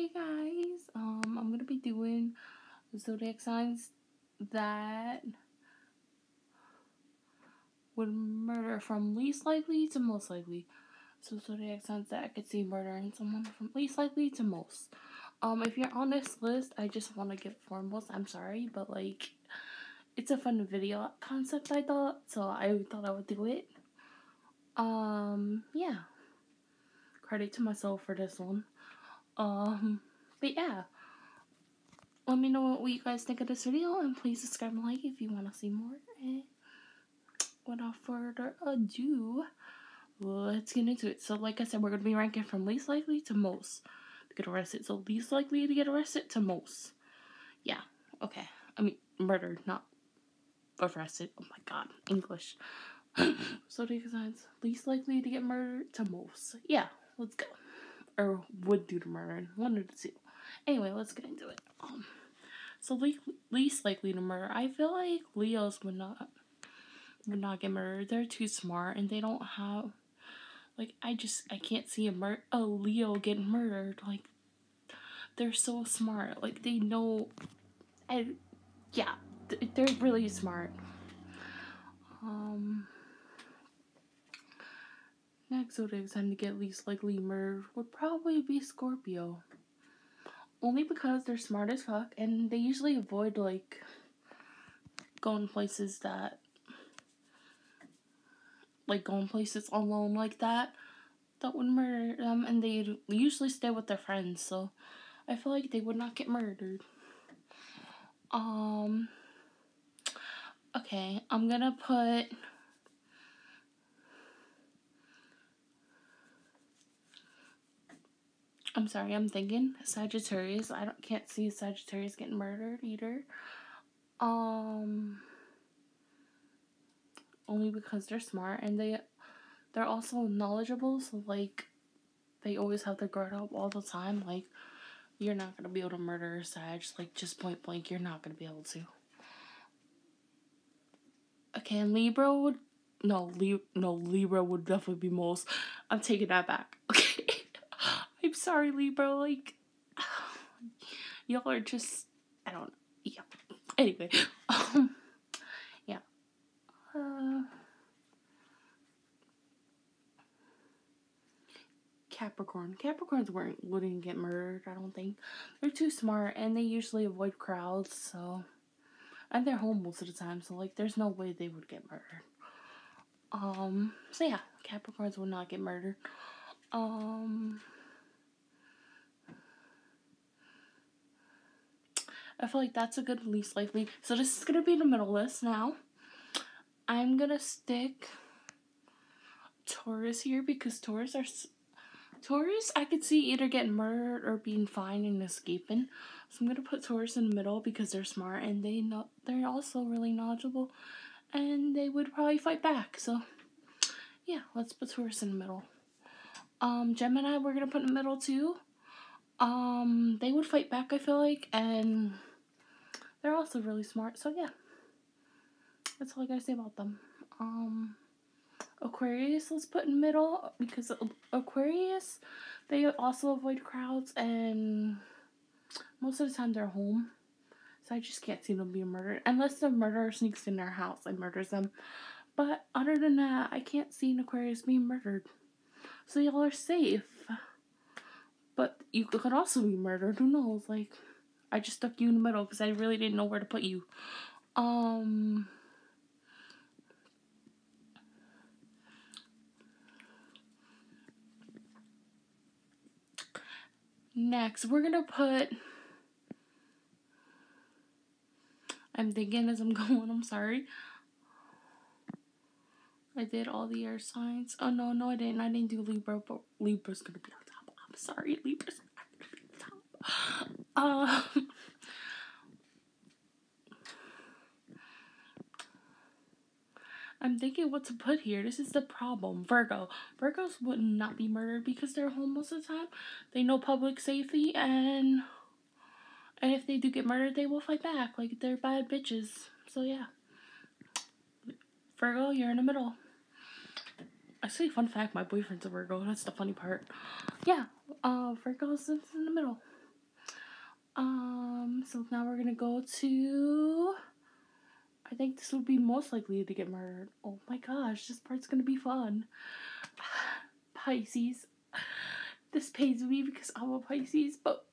Hey guys, um, I'm gonna be doing zodiac signs that would murder from least likely to most likely. So zodiac signs that I could see murdering someone from least likely to most. Um, if you're on this list, I just want to give foremost. I'm sorry, but like, it's a fun video concept. I thought so. I thought I would do it. Um, yeah. Credit to myself for this one. Um, but yeah. Let me know what you guys think of this video, and please subscribe and like if you want to see more. And without further ado, let's get into it. So, like I said, we're gonna be ranking from least likely to most to get arrested. So, least likely to get arrested to most. Yeah. Okay. I mean, murdered, not arrested. Oh my god, English. so, the signs least likely to get murdered to most. Yeah. Let's go or would do to murder. One of the two. Anyway, let's get into it. Um, so le- least likely to murder. I feel like Leos would not would not get murdered. They're too smart and they don't have like I just I can't see a mur- a Leo getting murdered. Like they're so smart. Like they know. And yeah, they're really smart. Um. Next zodiac sign to get least likely murdered would probably be Scorpio. Only because they're smart as fuck and they usually avoid like going places that like going places alone like that that would murder them and they usually stay with their friends so I feel like they would not get murdered. Um okay, I'm gonna put I'm sorry, I'm thinking Sagittarius. I don't can't see Sagittarius getting murdered either. Um only because they're smart and they they're also knowledgeable, so like they always have their guard up all the time. Like you're not gonna be able to murder a Sag, like just point blank, you're not gonna be able to. Okay, and Libra would no, Lib no, Libra would definitely be most. I'm taking that back. Okay. Sorry, Libra. Like, y'all are just, I don't, yeah. Anyway, um, yeah. Uh, Capricorn. Capricorns weren't wouldn't get murdered. I don't think they're too smart, and they usually avoid crowds. So, and they're home most of the time. So, like, there's no way they would get murdered. Um. So yeah, Capricorns will not get murdered. Um. I feel like that's a good least likely. So this is gonna be the middle list now. I'm gonna stick Taurus here because Taurus are Taurus. I could see either getting murdered or being fine and escaping. So I'm gonna put Taurus in the middle because they're smart and they know they're also really knowledgeable, and they would probably fight back. So yeah, let's put Taurus in the middle. Um, Gemini, we're gonna put in the middle too. Um, they would fight back. I feel like and they're also really smart. So yeah, that's all I gotta say about them. Um, Aquarius, let's put in middle because Aquarius, they also avoid crowds and most of the time they're home. So I just can't see them being murdered unless the murderer sneaks in their house and murders them. But other than that, I can't see an Aquarius being murdered. So y'all are safe. But you could also be murdered. Who knows? Like. I just stuck you in the middle because I really didn't know where to put you. Um. Next, we're gonna put. I'm thinking as I'm going, I'm sorry. I did all the air signs. Oh no, no, I didn't. I didn't do Libra, but Libra's gonna be on top. I'm sorry, Libra's um, I'm thinking what to put here. This is the problem. Virgo. Virgos would not be murdered because they're home most of the time. They know public safety and and if they do get murdered, they will fight back. Like they're bad bitches. So yeah. Virgo, you're in the middle. Actually, fun fact, my boyfriend's a Virgo. That's the funny part. Yeah, uh, Virgo's in the middle. Um, so now we're gonna go to. I think this would be most likely to get murdered. Oh my gosh, this part's gonna be fun. Pisces. This pays me because I'm a Pisces, but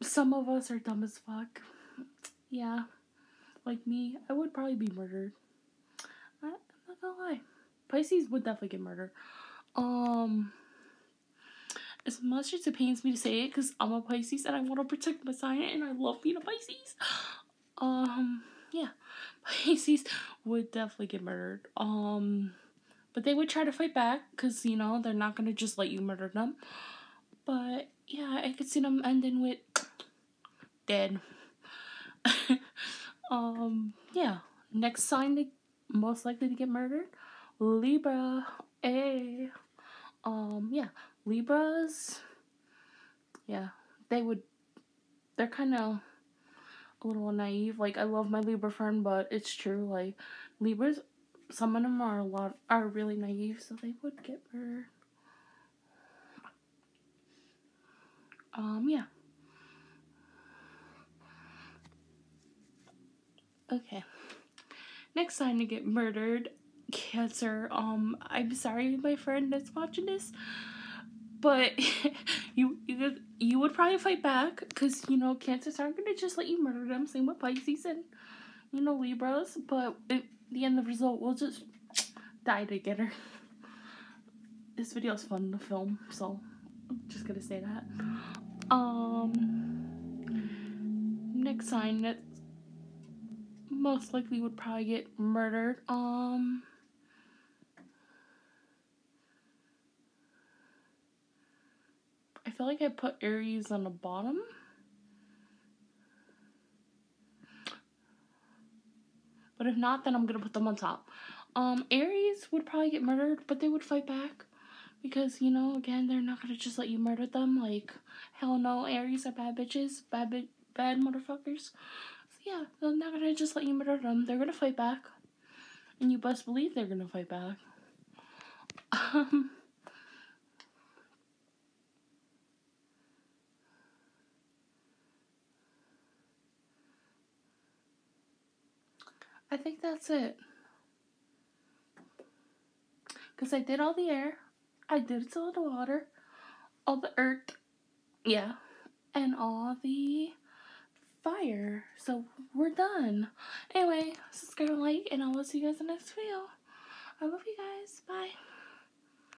some of us are dumb as fuck. Yeah, like me, I would probably be murdered. I, I'm not gonna lie. Pisces would definitely get murdered. Um, as much as it pains me to say it, because I'm a Pisces and I want to protect my sign and I love being a Pisces. Um, yeah, Pisces would definitely get murdered. Um, but they would try to fight back because you know they're not gonna just let you murder them. But yeah, I could see them ending with dead. um, yeah. Next sign to most likely to get murdered, Libra. A. Um, yeah, Libras. Yeah, they would. They're kind of a little naive. Like I love my Libra friend, but it's true. Like Libras, some of them are a lot are really naive, so they would get murdered. Um, yeah. Okay. Next sign to get murdered, Cancer. Um, I'm sorry, my friend that's watching this, but you you, you would probably fight back because you know Cancers aren't gonna just let you murder them. Same with Pisces and you know Libras, but at the end of the result, we'll just die together. This video is fun to film, so I'm just gonna say that. Um, next sign that most likely would probably get murdered. Um. Feel like I put Aries on the bottom. But if not, then I'm gonna put them on top. Um, Aries would probably get murdered, but they would fight back. Because, you know, again, they're not gonna just let you murder them. Like, hell no, Aries are bad bitches. Bad bi- bad motherfuckers. So yeah, they're not gonna just let you murder them. They're gonna fight back. And you best believe they're gonna fight back. Um I think that's it. Because I did all the air, I did all the water, all the earth, yeah, and all the fire. So we're done. Anyway, subscribe and like, and I will see you guys in the next video. I love you guys. Bye.